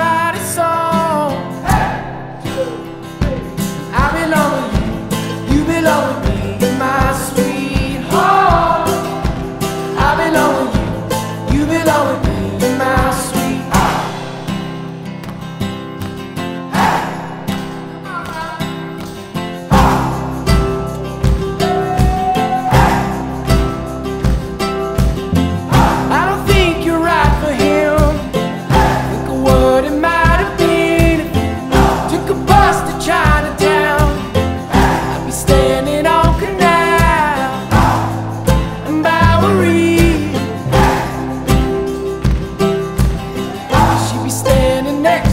Write a song.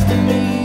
To me.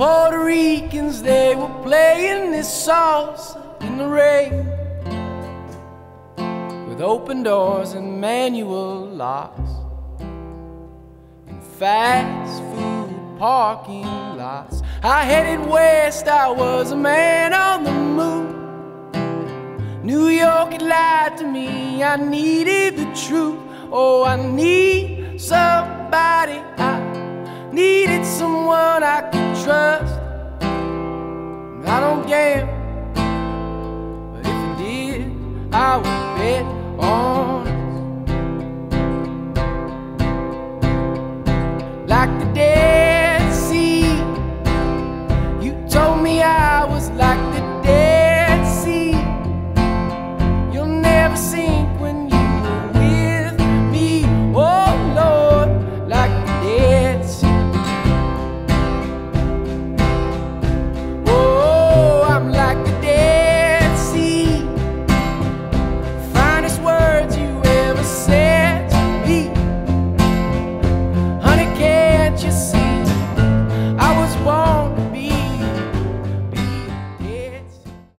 Puerto Ricans, they were playing this salsa in the rain. With open doors and manual locks. And fast food parking lots. I headed west, I was a man on the moon. New York had lied to me, I needed the truth. Oh, I need somebody, I I would bet on us. Like just